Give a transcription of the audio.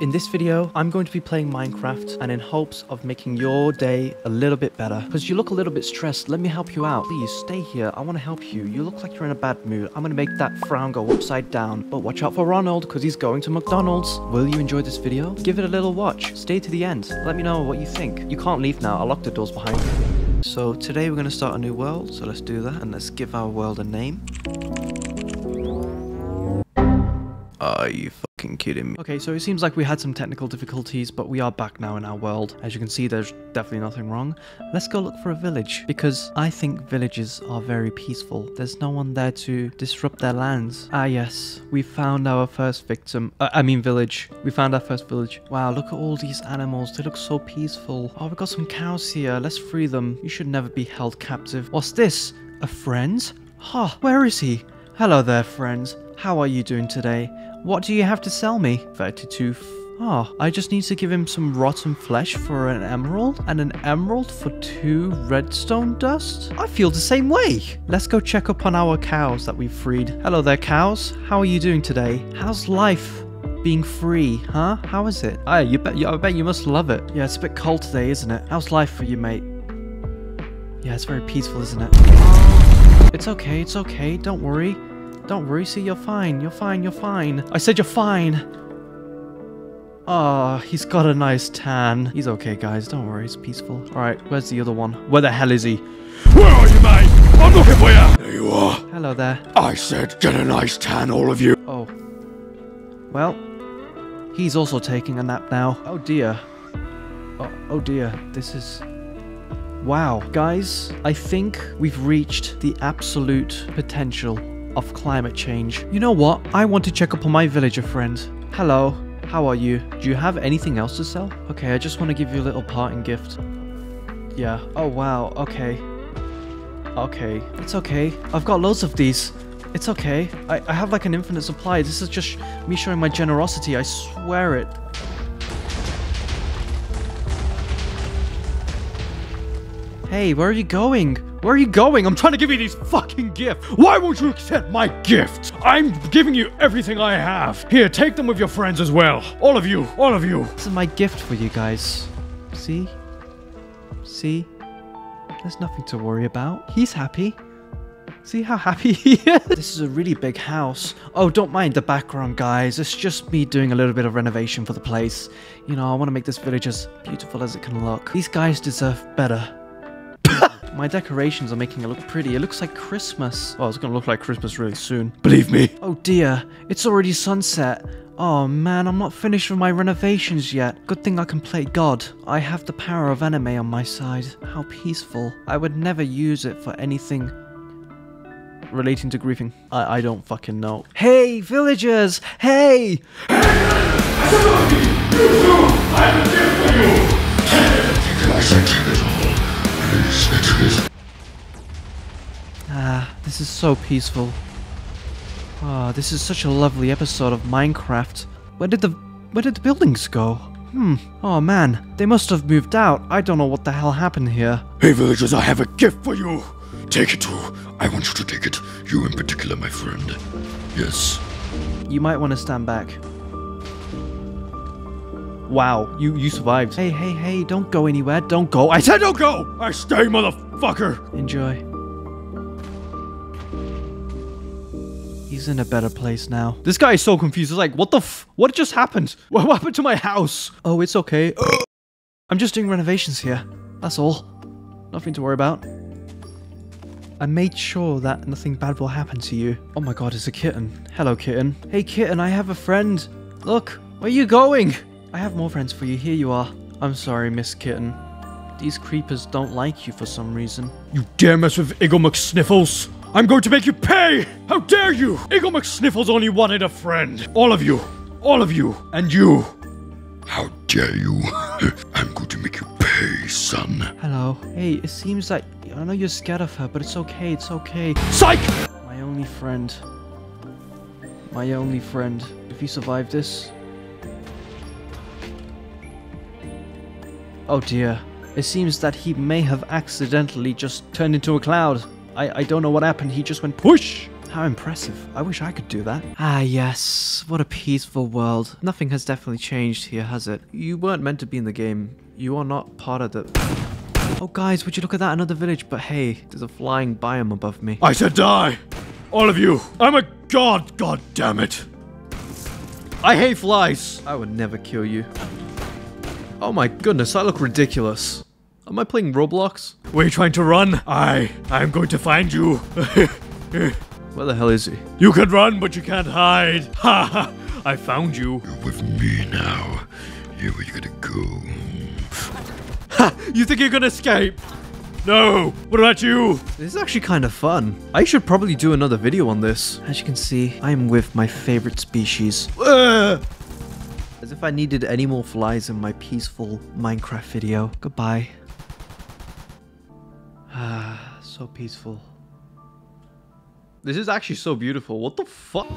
In this video, I'm going to be playing Minecraft and in hopes of making your day a little bit better. Because you look a little bit stressed, let me help you out. Please, stay here, I want to help you. You look like you're in a bad mood. I'm going to make that frown go upside down. But watch out for Ronald, because he's going to McDonald's. Will you enjoy this video? Give it a little watch. Stay to the end. Let me know what you think. You can't leave now, I'll lock the doors behind you. So today we're going to start a new world, so let's do that. And let's give our world a name. Are you fucking kidding me? Okay, so it seems like we had some technical difficulties, but we are back now in our world. As you can see, there's definitely nothing wrong. Let's go look for a village, because I think villages are very peaceful. There's no one there to disrupt their lands. Ah yes, we found our first victim. Uh, I mean village. We found our first village. Wow, look at all these animals. They look so peaceful. Oh, we've got some cows here. Let's free them. You should never be held captive. What's this? A friend? Huh, where is he? Hello there, friends. How are you doing today? What do you have to sell me? 32 Oh, I just need to give him some rotten flesh for an emerald and an emerald for two redstone dust? I feel the same way. Let's go check up on our cows that we've freed. Hello there, cows. How are you doing today? How's life? Being free, huh? How is it? Ah, you bet. I bet you must love it. Yeah, it's a bit cold today, isn't it? How's life for you, mate? Yeah, it's very peaceful, isn't it? It's okay. It's okay. Don't worry. Don't worry, see, you're fine, you're fine, you're fine. I said you're fine! Ah, oh, he's got a nice tan. He's okay, guys, don't worry, it's peaceful. Alright, where's the other one? Where the hell is he? Where are you, mate? I'm looking for you! There you are. Hello there. I said, get a nice tan, all of you. Oh. Well, he's also taking a nap now. Oh dear. Oh, oh dear, this is... Wow. Guys, I think we've reached the absolute potential of climate change. You know what? I want to check up on my villager friend. Hello, how are you? Do you have anything else to sell? Okay, I just want to give you a little parting gift. Yeah. Oh, wow. Okay. Okay. It's okay. I've got loads of these. It's okay. I, I have like an infinite supply. This is just me showing my generosity. I swear it. Hey, where are you going? Where are you going? I'm trying to give you these fucking gifts. Why won't you accept my gift? I'm giving you everything I have. Here, take them with your friends as well. All of you, all of you. This is my gift for you guys. See? See? There's nothing to worry about. He's happy. See how happy he is? This is a really big house. Oh, don't mind the background, guys. It's just me doing a little bit of renovation for the place. You know, I want to make this village as beautiful as it can look. These guys deserve better. My decorations are making it look pretty. It looks like Christmas. Oh, it's gonna look like Christmas really soon. Believe me. Oh dear, it's already sunset. Oh man, I'm not finished with my renovations yet. Good thing I can play God. I have the power of anime on my side. How peaceful. I would never use it for anything relating to griefing. I, I don't fucking know. Hey, villagers! Hey! Hey! Ah, this is so peaceful. Ah, oh, this is such a lovely episode of Minecraft. Where did the where did the buildings go? Hmm. Oh man, they must have moved out. I don't know what the hell happened here. Hey villagers, I have a gift for you. Take it too. I want you to take it. You in particular, my friend. Yes. You might want to stand back. Wow, you, you survived. Hey, hey, hey, don't go anywhere. Don't go. I said don't go! I stay, motherfucker! Enjoy. He's in a better place now. This guy is so confused. He's like, what the f- What just happened? What happened to my house? Oh, it's okay. I'm just doing renovations here. That's all. Nothing to worry about. I made sure that nothing bad will happen to you. Oh my god, it's a kitten. Hello, kitten. Hey, kitten, I have a friend. Look, where are you going? I have more friends for you. Here you are. I'm sorry, Miss Kitten. These creepers don't like you for some reason. You dare mess with Iggle McSniffles? I'm going to make you pay! How dare you! Iggle McSniffles only wanted a friend. All of you. All of you. And you. How dare you! I'm going to make you pay, son. Hello. Hey, it seems like... I know you're scared of her, but it's okay. It's okay. Psych! My only friend. My only friend. If you survive this, Oh dear. It seems that he may have accidentally just turned into a cloud. I, I don't know what happened. He just went push. How impressive. I wish I could do that. Ah, yes. What a peaceful world. Nothing has definitely changed here, has it? You weren't meant to be in the game. You are not part of the... Oh, guys, would you look at that? Another village. But hey, there's a flying biome above me. I said die! All of you! I'm a god, god damn it! I hate flies! I would never kill you. Oh my goodness, I look ridiculous. Am I playing Roblox? Were you trying to run? I, I'm going to find you. Where the hell is he? You can run, but you can't hide. Ha ha! I found you. You're with me now. Here where you gotta go. Ha! You think you're gonna escape? No! What about you? This is actually kind of fun. I should probably do another video on this. As you can see, I am with my favorite species. Uh, As if I needed any more flies in my peaceful Minecraft video. Goodbye. Ah, so peaceful. This is actually so beautiful. What the fuck?